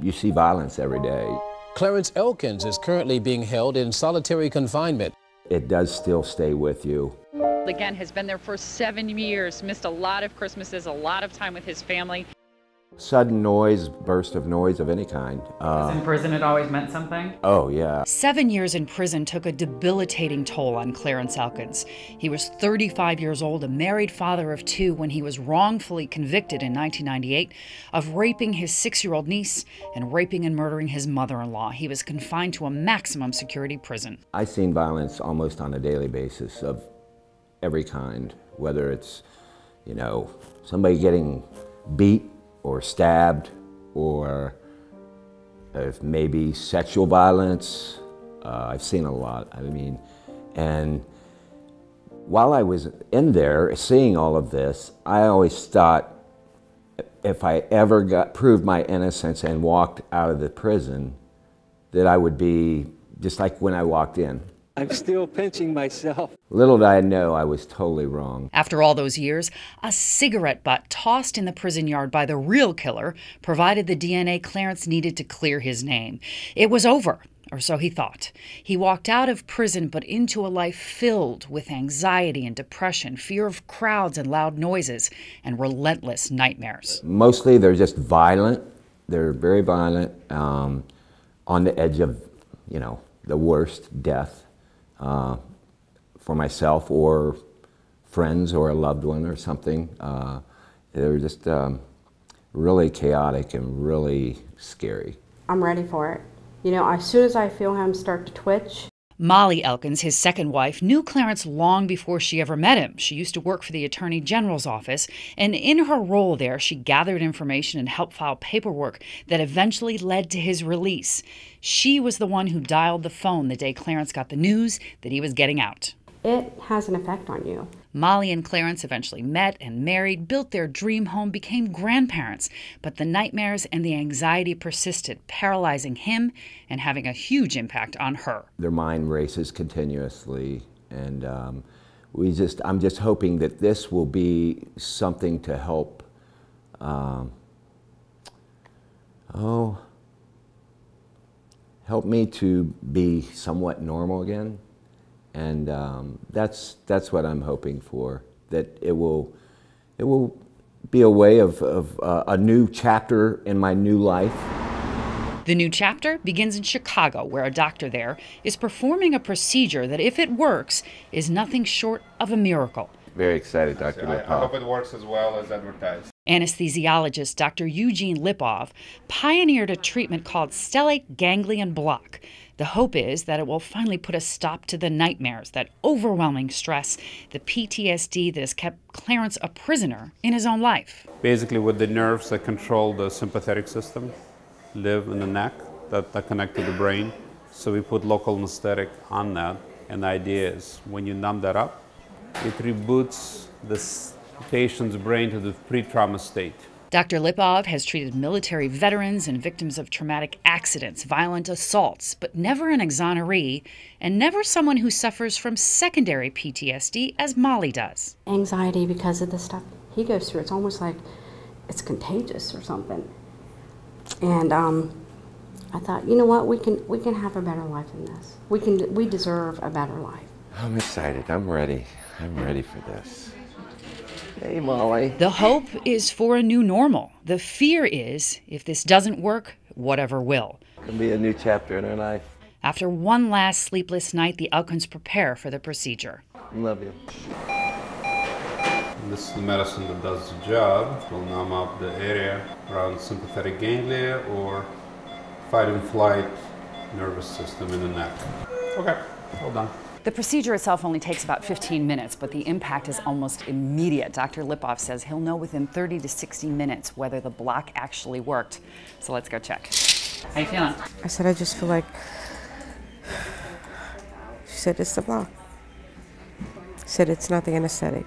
you see violence every day. Clarence Elkins is currently being held in solitary confinement. It does still stay with you. Again, has been there for seven years, missed a lot of Christmases, a lot of time with his family. Sudden noise, burst of noise of any kind. Uh, in prison, it always meant something? Oh, yeah. Seven years in prison took a debilitating toll on Clarence Elkins. He was 35 years old, a married father of two, when he was wrongfully convicted in 1998 of raping his six year old niece and raping and murdering his mother in law. He was confined to a maximum security prison. I've seen violence almost on a daily basis of every kind, whether it's, you know, somebody getting beat or stabbed or if maybe sexual violence. Uh, I've seen a lot. I mean, and while I was in there seeing all of this, I always thought if I ever got proved my innocence and walked out of the prison, that I would be just like when I walked in. I'm still pinching myself. Little did I know I was totally wrong. After all those years, a cigarette butt tossed in the prison yard by the real killer provided the DNA Clarence needed to clear his name. It was over, or so he thought. He walked out of prison but into a life filled with anxiety and depression, fear of crowds and loud noises, and relentless nightmares. Mostly they're just violent. They're very violent, um, on the edge of, you know, the worst death uh, for myself or friends or a loved one or something. Uh, they were just um, really chaotic and really scary. I'm ready for it. You know, as soon as I feel him start to twitch, Molly Elkins, his second wife, knew Clarence long before she ever met him. She used to work for the Attorney General's office, and in her role there, she gathered information and helped file paperwork that eventually led to his release. She was the one who dialed the phone the day Clarence got the news that he was getting out it has an effect on you. Molly and Clarence eventually met and married, built their dream home, became grandparents, but the nightmares and the anxiety persisted, paralyzing him and having a huge impact on her. Their mind races continuously, and um, we just, I'm just hoping that this will be something to help. Um, oh, help me to be somewhat normal again and um, that's that's what I'm hoping for. That it will it will be a way of, of uh, a new chapter in my new life. The new chapter begins in Chicago, where a doctor there is performing a procedure that, if it works, is nothing short of a miracle. Very excited, Dr. I, I hope it works as well as advertised. Anesthesiologist Dr. Eugene Lipov pioneered a treatment called stellate ganglion block the hope is that it will finally put a stop to the nightmares, that overwhelming stress, the PTSD that has kept Clarence a prisoner in his own life. Basically, with the nerves that control the sympathetic system, live in the neck that, that connect to the brain. So we put local anesthetic on that. And the idea is when you numb that up, it reboots the patient's brain to the pre-trauma state. Dr. Lipov has treated military veterans and victims of traumatic accidents, violent assaults, but never an exoneree, and never someone who suffers from secondary PTSD as Molly does. Anxiety because of the stuff he goes through. It's almost like it's contagious or something. And um, I thought, you know what, we can we can have a better life than this. We can we deserve a better life. I'm excited. I'm ready. I'm ready for this. Hey, Molly. The hope is for a new normal. The fear is if this doesn't work, whatever will. It'll be a new chapter in her life. After one last sleepless night, the Elkins prepare for the procedure. Love you. This is the medicine that does the job. It will numb up the area around sympathetic ganglia or fight and flight nervous system in the neck. Okay, all done. The procedure itself only takes about 15 minutes, but the impact is almost immediate. Dr. Lipov says he'll know within 30 to 60 minutes whether the block actually worked. So let's go check. How you feeling? I said, I just feel like. She said, it's the block. She said, it's not the anesthetic.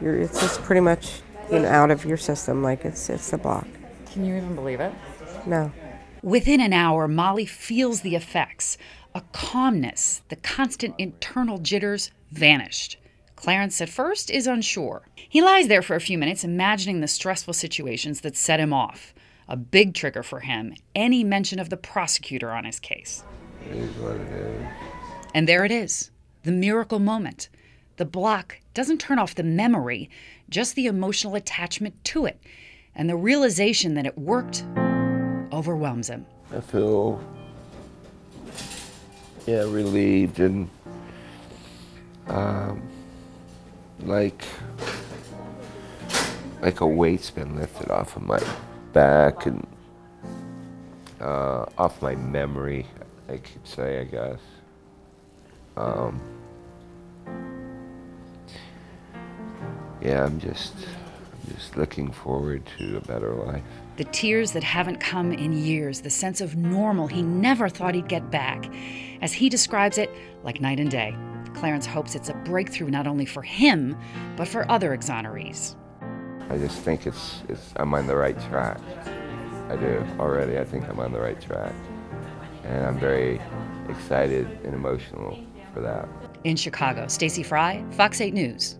You're, it's just pretty much you know, out of your system, like it's, it's the block. Can you even believe it? No. Within an hour, Molly feels the effects a calmness, the constant internal jitters vanished. Clarence at first is unsure. He lies there for a few minutes, imagining the stressful situations that set him off. A big trigger for him, any mention of the prosecutor on his case. And there it is the miracle moment. The block doesn't turn off the memory, just the emotional attachment to it. And the realization that it worked overwhelms him. I feel, yeah, relieved and um, like like a weight's been lifted off of my back and uh, off my memory, I could say, I guess. Um, yeah, I'm just, I'm just looking forward to a better life. The tears that haven't come in years, the sense of normal he never thought he'd get back. As he describes it, like night and day. Clarence hopes it's a breakthrough not only for him, but for other exonerees. I just think it's, it's I'm on the right track. I do already. I think I'm on the right track. And I'm very excited and emotional for that. In Chicago, Stacey Frey, Fox 8 News.